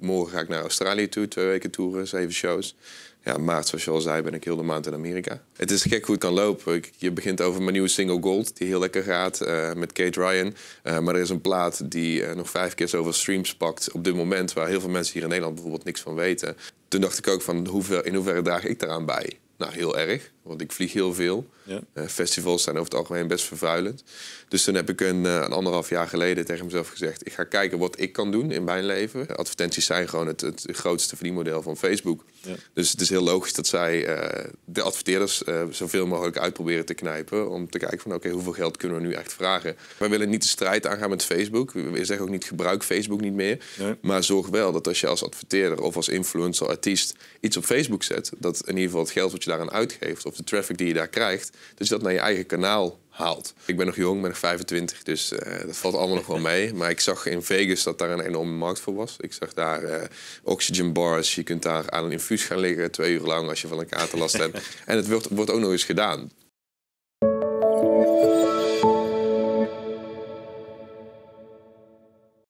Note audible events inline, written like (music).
morgen ga ik naar Australië toe, twee weken toeren, zeven shows. Ja, maart, zoals je al zei, ben ik heel de maand in Amerika. Het is gek hoe het kan lopen. Ik- Je begint over mijn nieuwe single Gold, die heel lekker gaat, eh, met Kate Ryan. Eh, maar er is een plaat die eh, nog vijf keer zoveel streams pakt op dit moment... waar heel veel mensen hier in Nederland bijvoorbeeld niks van weten. Toen dacht ik ook van, in hoeverre draag ik daaraan bij? Nou, heel erg, want ik vlieg heel veel. Ja. Eh, festivals zijn over het algemeen best vervuilend. Dus toen heb ik een, eh, een anderhalf jaar geleden tegen mezelf gezegd... ik ga kijken wat ik kan doen in mijn leven. Advertenties zijn gewoon het, het grootste verdienmodel van Facebook. Ja. Dus het is heel logisch dat zij eh, de adverteerders zoveel mogelijk uitproberen te knijpen... om te kijken van oké, hoeveel geld kunnen we nu echt vragen. Wij willen niet de strijd aangaan met Facebook. We we zeggen ook niet gebruik Facebook niet meer. Nee. Maar zorg wel dat als je als adverteerder of als influencer, artiest... iets op Facebook zet, dat in ieder geval het geld wat je daaraan uitgeeft... of de traffic die je daar krijgt, dat je dat naar je eigen kanaal haalt. Ik ben nog jong, ben nog 25, dus eh, dat valt allemaal nog wel mee. (laughs) Maar ik zag in Vegas dat daar een enorme markt voor was. Ik zag daar eh, oxygen bars. Je kunt daar aan een infuus gaan liggen twee uur lang als je van een katerlast hebt. (laughs) En het wordt, wordt ook nog eens gedaan.